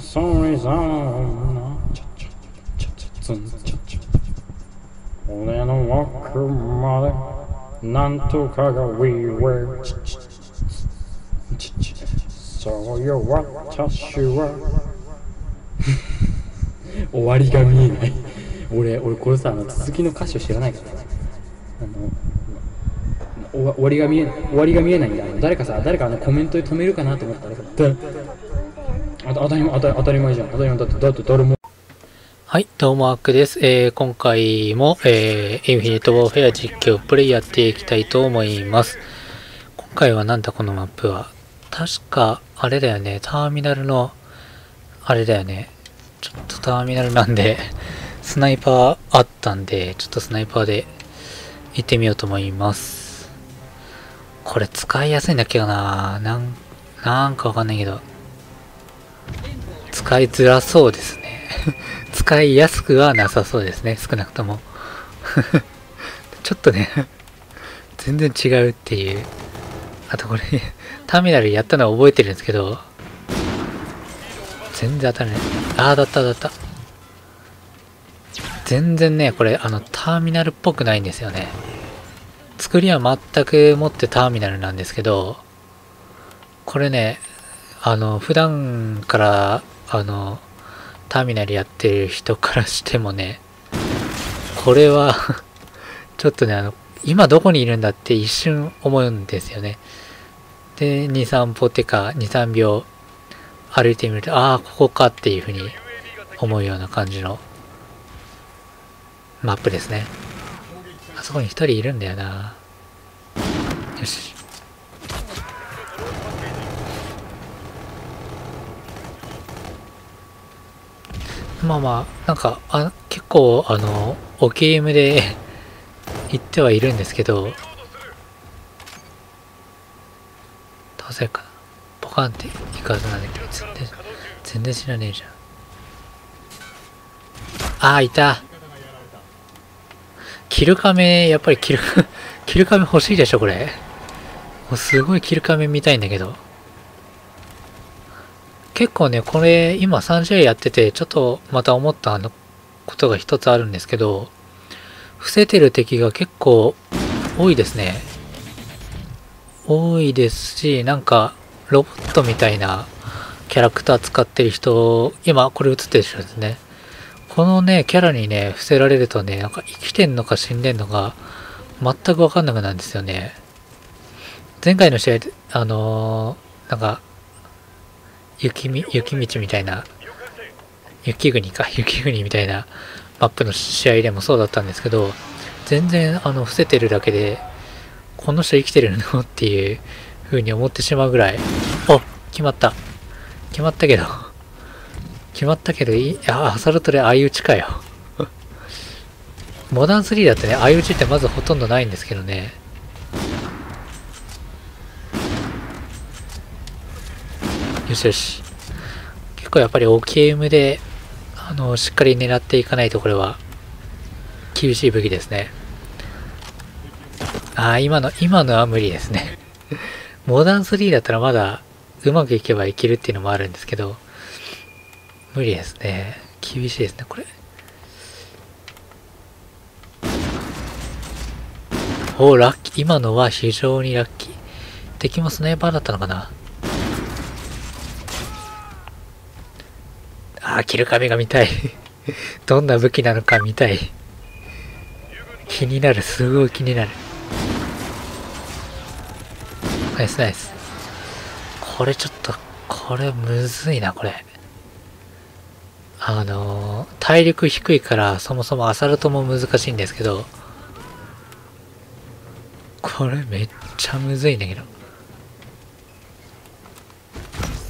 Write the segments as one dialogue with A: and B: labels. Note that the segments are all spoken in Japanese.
A: 私はサソリ座のチャチャチャチャツンチャチャ俺の奥までなんとかが We were そうよ私は終わりが見えない俺俺これさあの続きの歌詞を知らないからあの終わりが見えない終わりが見えないんだ誰かさ誰かあのコメントで止めるかなと思ったらさあ当たり前当たり当たり前じゃん当たり前だってだって誰も
B: はい、どうも、アークです。えー、今回も、えー、インフィニット・ウォーフェア実況プレイやっていきたいと思います。今回はなんだこのマップは。確か、あれだよね、ターミナルの、あれだよね。ちょっとターミナルなんで、スナイパーあったんで、ちょっとスナイパーで行ってみようと思います。これ使いやすいんだっけどななん、なんかわかんないけど。使いづらそうですね。使いやすくはなさそうですね。少なくとも。ちょっとね、全然違うっていう。あとこれ、ターミナルやったのは覚えてるんですけど、全然当たらない。ああ、当たった当たった。全然ね、これ、あの、ターミナルっぽくないんですよね。作りは全くもってターミナルなんですけど、これね、あの、普段から、あの、ターミナルやってる人からしてもね、これは ちょっとね、あの、今どこにいるんだって一瞬思うんですよね。で、2、3歩ってか、2、3秒歩いてみると、ああ、ここかっていうふうに思うような感じのマップですね。あそこに一人いるんだよな。よし。まあまあ、なんか、あ結構、あの、おゲームで 行ってはいるんですけど、倒せるかなポカンって行くはずなんだけど、全然、全然知らねえじゃん。ああ、いた。キルカメ、やっぱりキル、キルカメ欲しいでしょ、これ。もうすごいキルカメ見たいんだけど。結構ね、これ、今3試合やってて、ちょっとまた思ったことが一つあるんですけど、伏せてる敵が結構多いですね。多いですし、なんか、ロボットみたいなキャラクター使ってる人、今これ映ってる人ですね。このね、キャラにね、伏せられるとね、なんか生きてんのか死んでんのか、全くわかんなくなるんですよね。前回の試合で、あのー、なんか、雪み、雪道みたいな、雪国か、雪国みたいなマップの試合でもそうだったんですけど、全然、あの、伏せてるだけで、この人生きてるの？っていう 風に思ってしまうぐらい、お決まった。決まったけど、決まったけど、いい、あ、アサルトで相打ちかよ。モダン3だってね、相打ちってまずほとんどないんですけどね。よしよし。結構やっぱり OKM で、あの、しっかり狙っていかないとこれは、厳しい武器ですね。ああ、今の、今のは無理ですね。モダン3だったらまだ、うまくいけばいけるっていうのもあるんですけど、無理ですね。厳しいですね、これ。おラッキー。今のは非常にラッキー。敵もスナイパーだったのかなああ、キルカメが見たい。どんな武器なのか見たい。気になる、すごい気になる。ナイスナイス。これちょっと、これむずいな、これ。あのー、体力低いから、そもそもアサルトも難しいんですけど、これめっちゃむずいんだけど。よ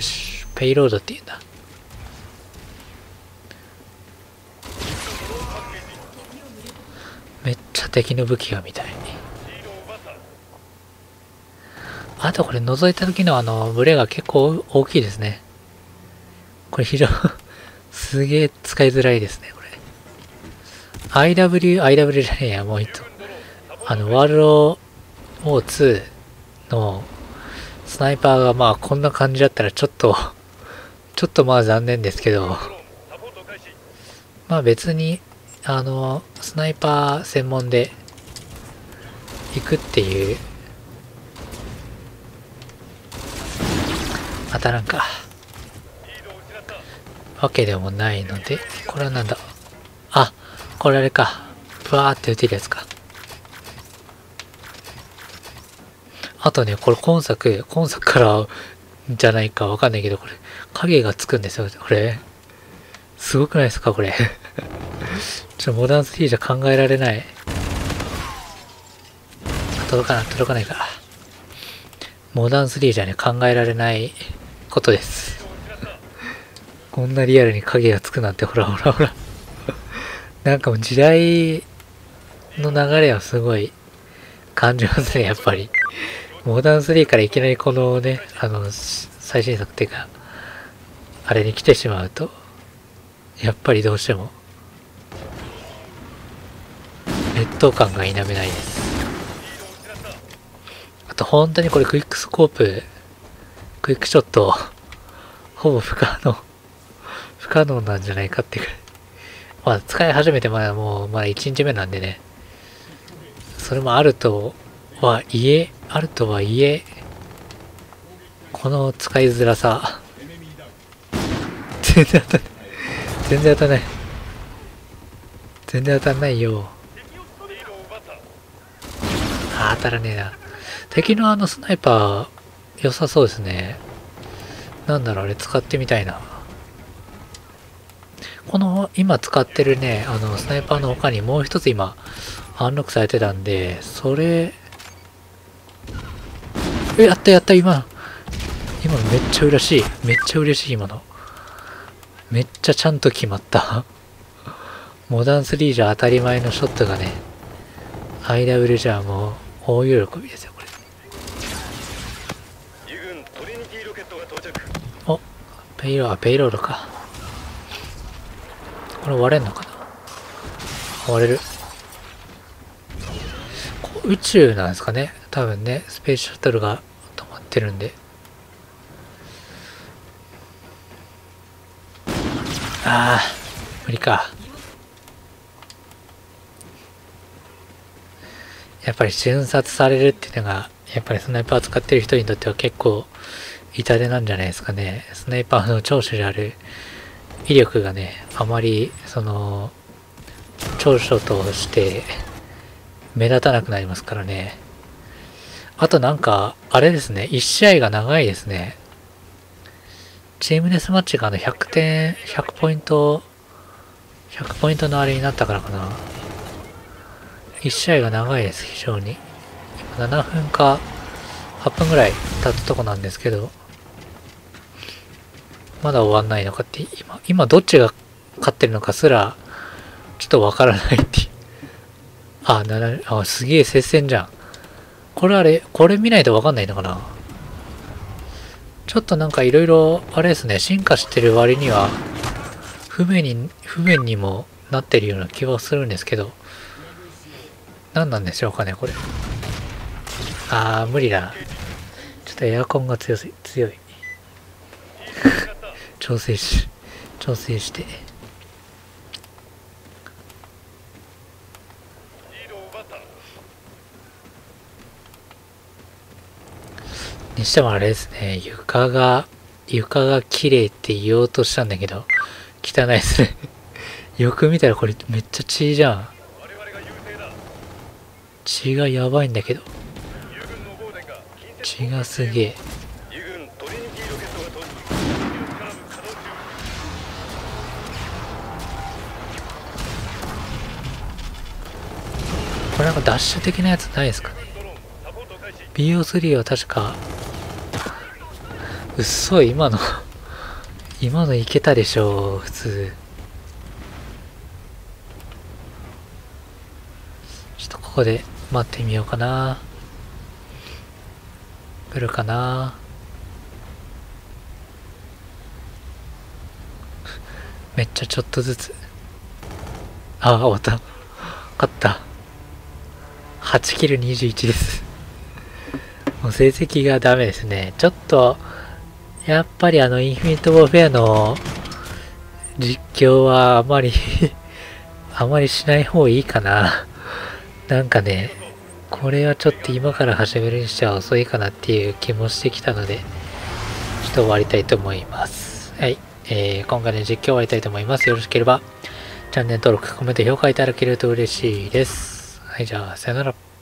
B: し、ペイロードって言うんだ。めっちゃ敵の武器が見たい。あとこれ覗いた時のあの、ブレが結構大きいですね。これ非常、すげえ使いづらいですね、これ。IW、IW じゃねえや、もう一個。あの、ワールドウォー2のスナイパーがまあこんな感じだったらちょっと ちょっとまあ残念ですけど、まあ別に、あの、スナイパー専門で行くっていう、当たらんか。わけでもないので、これはなんだあ、これあれか。ブワーって打てるやつか。あとね、これ今作、今作からじゃないかわかんないけど、これ、影がつくんですよ、これ。すごくないですか、これ。ちょっとモダン3じゃ考えられない。届かない、届かないか。モダン3じゃね、考えられないことです。こんなリアルに影がつくなんて、ほらほらほら。なんかもう時代の流れはすごい感じますね、やっぱり。モダン3からいきなりこのね、あの、最新作っていうか、あれに来てしまうと、やっぱりどうしても、劣等感が否めないです。あと本当にこれクイックスコープ、クイックショット、ほぼ不可能、不可能なんじゃないかってくらい。まあ使い始めてまだもう、まだ1日目なんでね、それもあるとはいえ、あるとはいえ、この使いづらさ。全然当たんない。全然当たんない。全然当たんないよ。あ、当たらねえな。敵のあのスナイパー、良さそうですね。なんだろう、あれ使ってみたいな。この今使ってるね、あのスナイパーの他にもう一つ今、アンロックされてたんで、それ、え、やったやった今今のめっちゃ嬉しい。めっちゃ嬉しい今の。めっちゃちゃんと決まった。モダン3じゃ当たり前のショットがね、IW じゃもう大喜びですよ、これ。お、ペイローはペイロードか。これ割れんのかな？割れる。宇宙なんですかね？多分ねスペースシャトルが止まってるんでああ無理かやっぱり瞬殺されるっていうのがやっぱりスナイパー使ってる人にとっては結構痛手なんじゃないですかねスナイパーの長所である威力がねあまりその長所として目立たなくなりますからね。あとなんか、あれですね、1試合が長いですね。チームデスマッチがあの100点、100ポイント、100ポイントのあれになったからかな。1試合が長いです、非常に。今7分か8分ぐらい経ったとこなんですけど、まだ終わんないのかって、今、今どっちが勝ってるのかすら、ちょっとわからないって。あ、なあ、すげえ接戦じゃん。これあれ、これ見ないとわかんないのかなちょっとなんかいろいろ、あれですね、進化してる割には、不便に、不便にもなってるような気はするんですけど、何なんでしょうかね、これ。あー、無理だ。ちょっとエアコンが強い、強い。調整し、調整して。にしてもあれですね、床が、床が綺麗って言おうとしたんだけど、汚いですね よく見たらこれめっちゃ血じゃん。血がやばいんだけど。血がすげえ。これなんかダッシュ的なやつないですかね ?BO3 は確かうっそ今の今のいけたでしょ普通ちょっとここで待ってみようかな。来るかな。めっちゃちょっとずつ。あ終わった。勝った。8キル21です。もう成績がダメですね。ちょっとやっぱりあの、インフィニット・ウォーフェアの実況はあまり あまりしない方がいいかな。なんかね、これはちょっと今から始めるにしては遅いかなっていう気もしてきたので、ちょっと終わりたいと思います。はい。えー、今回の実況終わりたいと思います。よろしければ、チャンネル登録、コメント、評価いただけると嬉しいです。はい、じゃあ、さよなら。